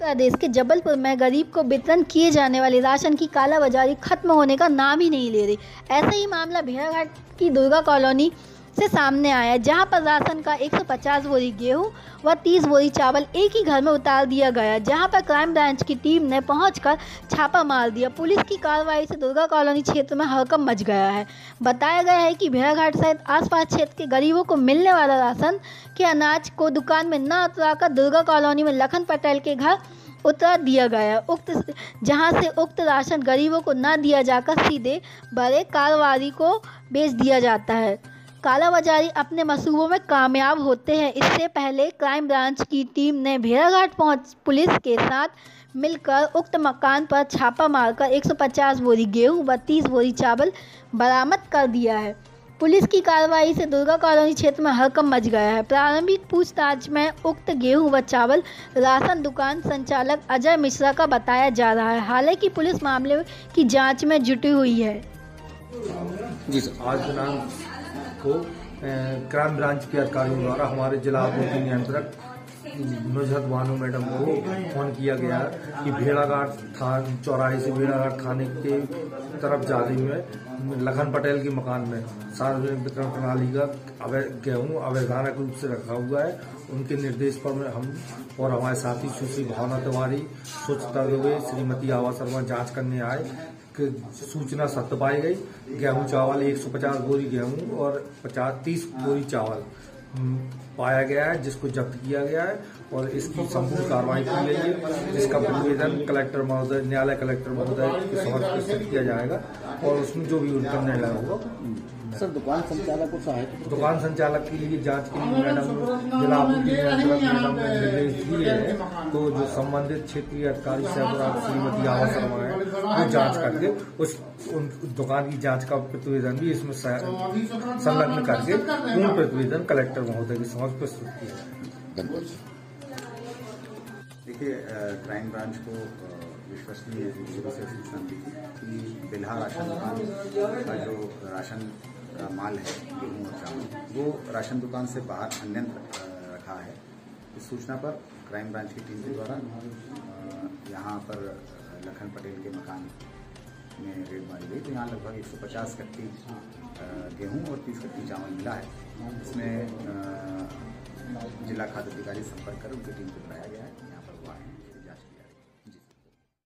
प्रदेश के जबलपुर में गरीब को वितरण किए जाने वाले राशन की कालाबाजारी खत्म होने का नाम ही नहीं ले रही। ऐसा ही मामला भेड़ाघाट की दुर्गा कॉलोनी से सामने आया जहाँ पर राशन का 150 बोरी गेहूँ व 30 बोरी चावल एक ही घर में उतार दिया गया जहाँ पर क्राइम ब्रांच की टीम ने पहुंचकर छापा मार दिया। पुलिस की कार्रवाई से दुर्गा कॉलोनी क्षेत्र में हड़कम मच गया है। बताया गया है कि भेड़ाघाट सहित आसपास क्षेत्र के गरीबों को मिलने वाला राशन के अनाज को दुकान में न उतराकर दुर्गा कॉलोनी में लखन पटेल के घर उतार दिया गया उक्त जहाँ से उक्त राशन गरीबों को न दिया जाकर सीधे बड़े कारोबारी को बेच दिया जाता है। कालाबाजारी अपने मसूबों में कामयाब होते हैं। इससे पहले क्राइम ब्रांच की टीम ने भेड़ाघाट पहुँच पुलिस के साथ मिलकर उक्त मकान पर छापा मारकर 150 बोरी गेहूँ व 30 बोरी चावल बरामद कर दिया है। पुलिस की कार्रवाई से दुर्गा कॉलोनी क्षेत्र में हड़कम मच गया है। प्रारंभिक पूछताछ में उक्त गेहूँ व चावल राशन दुकान संचालक अजय मिश्रा का बताया जा रहा है। हालाँकि पुलिस मामले की जाँच में जुटी हुई है। जी सर। आज दिनांक को क्राइम ब्रांच के अधिकारियों द्वारा हमारे जिला आपूर्ति नियंत्रक नुजहत बानो मैडम को फ़ोन किया गया कि भेड़ाघाट थान चौराहे से भेड़ाघाट थाने के तरफ़ जाते हुए लखन पटेल के मकान में। सार्वजनिक वितरण प्रणाली का गेहूँ अवैधानिक रूप से रखा हुआ है। उनके निर्देश पर में, हम और हमारे साथी सुश्री भावना तिवारी, स्वच्छता दुबे श्रीमती आवा शर्मा जाँच करने आए। सूचना सत्य पाई गई। गेहूँ चावल 150 बोरी गेहूँ और 50 30 बोरी चावल हम्म, पाया गया है जिसको जब्त किया गया है और इसकी संपूर्ण कार्रवाई की गई है। जिसका प्रतिवेदन कलेक्टर महोदय न्यायालय कलेक्टर महोदय के समक्ष प्रस्तुत किया जाएगा और उसमें जो भी उनका निर्णय होगा। सर दुकान संचालक को सहायता दुकान संचालक के लिए जाँच के लिए मैडम जिला मैडम ने निर्देश दिए हैं। तो जो संबंधित क्षेत्रीय अधिकारी श्रीमती आवा शर्मा है जाँच करके उस उन दुकान की जाँच का प्रतिवेदन भी इसमें संलग्न करके पूर्ण प्रतिवेदन कलेक्टर महोदय के समक्ष प्रस्तुत किया। धन्यवाद देखिए क्राइम ब्रांच को विश्वसनीय सूत्रों से सूचना मिली थी कि बिल्हा राशन दुकान का जो राशन का माल है गेहूँ और चावल वो राशन दुकान से बाहर अन्यत्र अ, रखा है। इस सूचना पर क्राइम ब्रांच की टीम के द्वारा यहाँ पर लखन पटेल के मकान में रेड मारी गई। तो यहाँ लगभग 150 कट्टी गेहूँ गेहूँ और 30 कट्टी चावल मिला है। इसमें जिला खाद्य अधिकारी संपर्क कर उनकी टीम को बुलाया गया है। यहाँ